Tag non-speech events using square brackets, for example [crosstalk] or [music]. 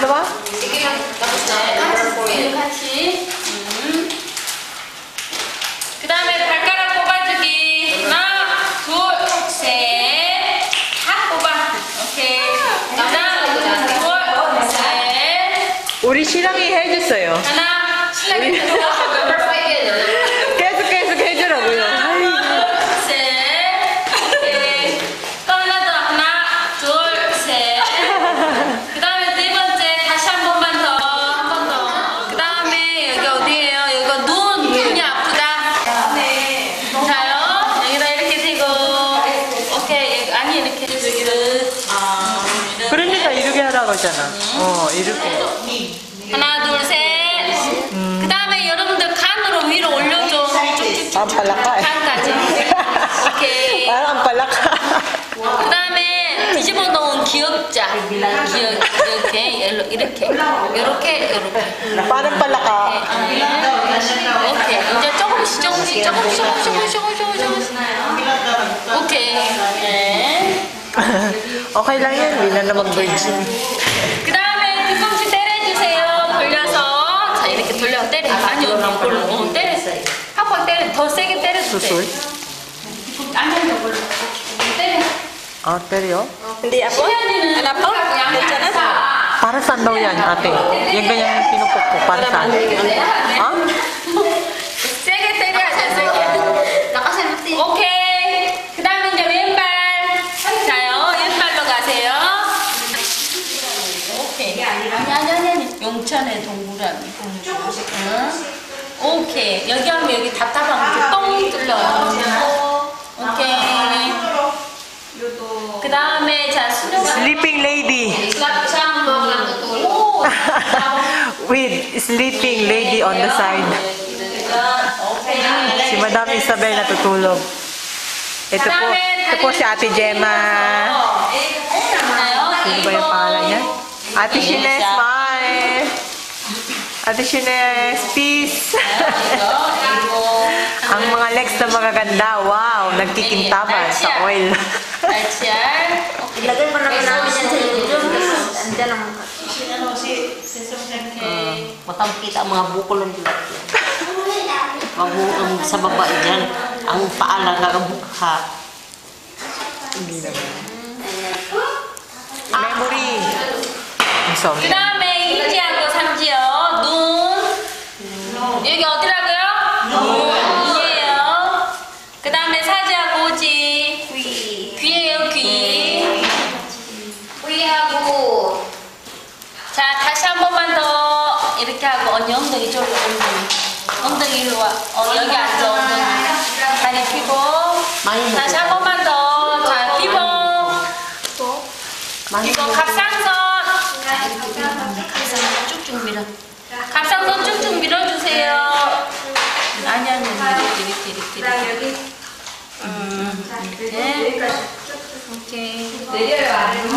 dalawa? Sige, tapos na. 네, Number 같이. 음. 그 다음에 발가락 뽑아주기. 하나, 둘, 셋. 다 뽑아. 오케이. 하나, 둘, 셋. 우리 신랑이 해줬어요. 하나, 신랑이 들어 하잖아. 어, 이렇게. 하나, 둘, 셋. 그 다음에 여러분들 간으로 위로 올려줘. palaka eh. 간까지. 오케이. Ang palaka. 그 다음에 뒤집어 놓은 기역자. 기역, 이렇게, 이렇게, 이렇게, 이렇게. Parang palaka. 오케이. 이제 조금씩, 조금씩, 조금씩, 조금씩, 조금씩, 조금씩. 오케이. 네. okay lang yan. Hindi na naman virgin. 그 다음에 뒤꿈치 때려주세요. 돌려서. 자, 이렇게 돌려 때려. 아니요, 이걸로. 어, 때렸어요. 한번 때려. 더 세게 때려주세요. Susul? 아니요, 이걸로. 때려. Ah, pero Hindi ako? 시현이는 Anak ko? 양자. Para saan daw yan, ate? Yung ganyan pinupok ko. Para saan? Ha? 아니. 용천의 동그라미. 응? 오케이. 여기 하면 여기 답답하면 이렇게 뻥 뚫려요. 오케이. 그 다음에 자, 수령. Sleeping lady. [laughs] 랍창 먹으면 오. With sleeping lady on the side. 오케이. Si Madam Isabel natutulog. Ito po, ito po si Ate Gemma. Sino ba yung pangalan niya? Ate Shines, smile! Ate Shines, peace! [laughs] Ang mga legs na magaganda, wow! Nagkikintaban sa oil. That's yan. Ilagay pa naman namin yan sa YouTube. Andiyan ang... Ano si Sesam Kay... Ah, Matangkita mga bukol ng lahat. [laughs] Wag sa baba dyan. Ang paa lang nakabukha. Hindi naman. Memory. Sorry. Kinamay! Kinamay! 그 다음에 사지하고 오지. 귀. 귀예요, 귀. 자, 다시 한 번만 더 이렇게 하고 언니 엉덩이 쪽으로 엉덩이. 엉덩이 일로 와. 어, 여기 앉아, 엉덩이. 다리 펴고. 많이 다시 한 번만 더. 자, 피고. 이거 갑상선. 갑상선 쭉쭉 밀어. 갑상선 쭉쭉 밀어주세요. 아니, 아니, 이렇게, 이렇게, 이렇게. 이렇게. 음, 이렇게. 오케이. 내려요, 아래로.